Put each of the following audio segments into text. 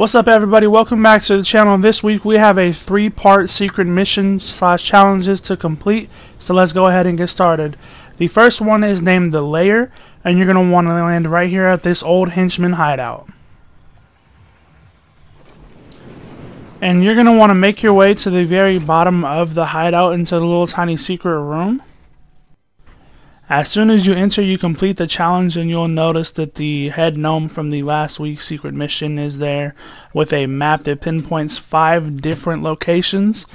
What's up everybody, welcome back to the channel. This week we have a three-part secret mission slash challenges to complete, so let's go ahead and get started. The first one is named The Lair, and you're going to want to land right here at this old henchman hideout. And you're going to want to make your way to the very bottom of the hideout into the little tiny secret room. As soon as you enter, you complete the challenge and you'll notice that the head gnome from the last week's secret mission is there with a map that pinpoints five different locations.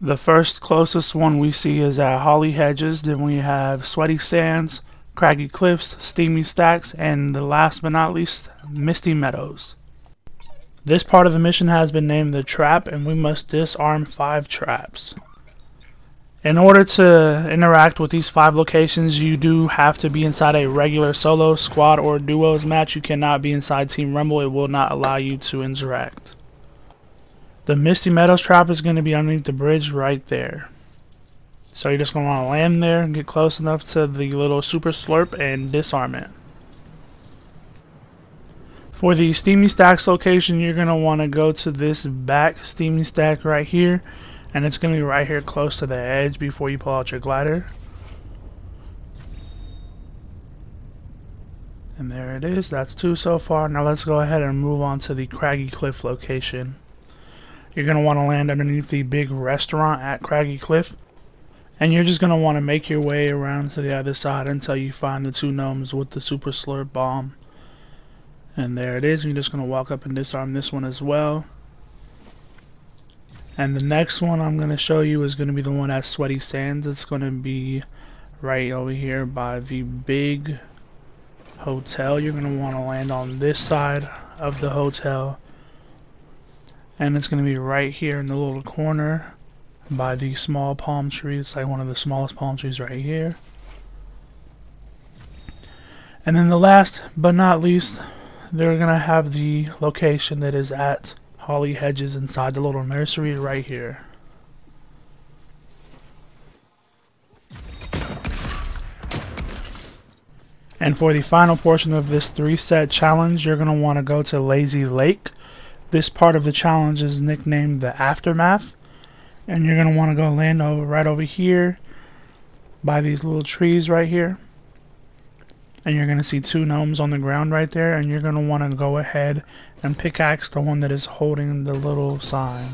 The first closest one we see is at Holly Hedges, then we have Sweaty Sands, Craggy Cliffs, Steamy Stacks, and the last but not least, Misty Meadows. This part of the mission has been named the Trap and we must disarm five traps. In order to interact with these five locations, you do have to be inside a regular solo, squad, or duos match. You cannot be inside Team Rumble. It will not allow you to interact. The Misty Meadows trap is going to be underneath the bridge right there. So you're just going to want to land there and get close enough to the little super slurp and disarm it. For the Steamy Stacks location, you're going to want to go to this back Steamy Stack right here and it's going to be right here close to the edge before you pull out your glider. And there it is, that's two so far. Now let's go ahead and move on to the Craggy Cliff location. You're going to want to land underneath the big restaurant at Craggy Cliff. And you're just going to want to make your way around to the other side until you find the two gnomes with the super slurp bomb. And there it is, you're just going to walk up and disarm this one as well. And the next one I'm going to show you is going to be the one at Sweaty Sands. It's going to be right over here by the big hotel. You're going to want to land on this side of the hotel. And it's going to be right here in the little corner by the small palm tree. It's like one of the smallest palm trees right here. And then the last but not least, they're going to have the location that is at holly hedges inside the little nursery right here. And for the final portion of this three set challenge, you're going to want to go to Lazy Lake. This part of the challenge is nicknamed the Aftermath. And you're going to want to go land over right over here by these little trees right here and you're going to see two gnomes on the ground right there and you're going to want to go ahead and pickaxe the one that is holding the little sign.